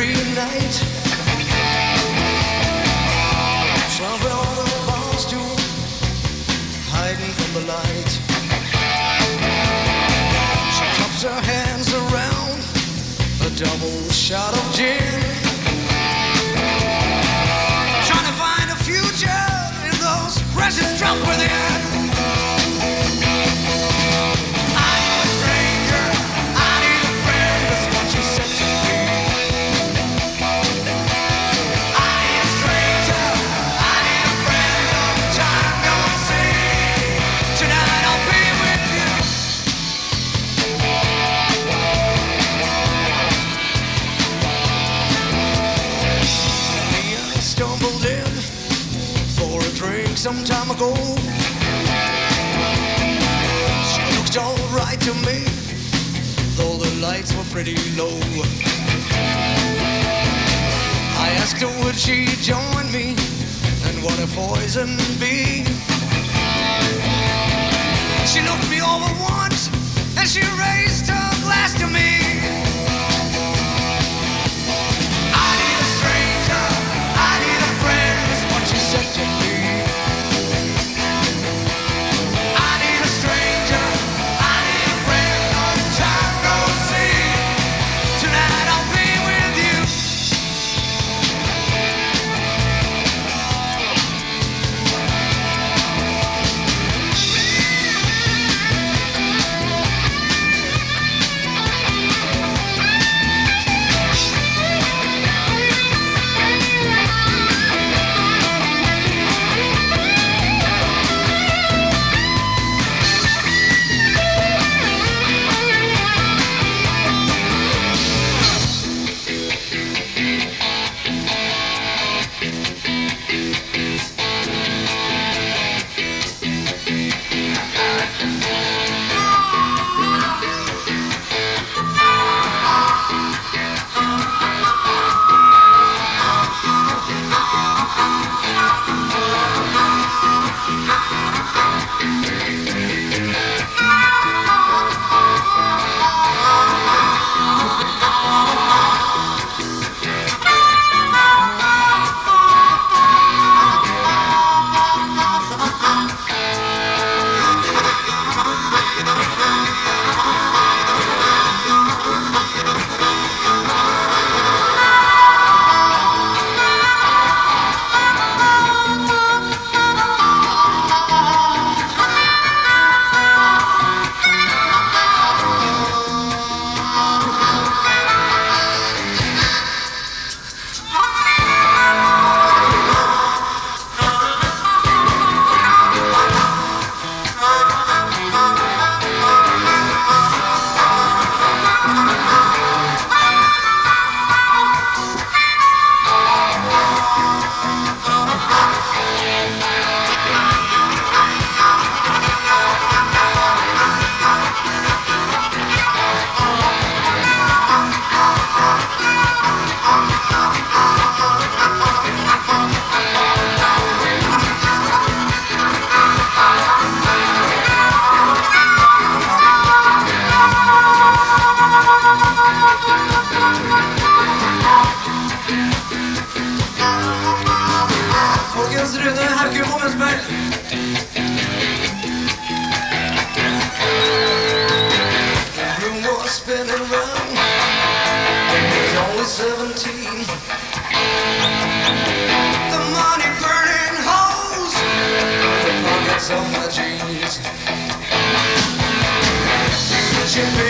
every night. Some time ago. She looked alright to me, though the lights were pretty low. I asked her would she join me, and what a poison be. She looked me over once, and she raised Hur den här kurvorens färg. Room was spinning round. He's only 17. The money burning holes. The pockets of my jeans. Jimmy.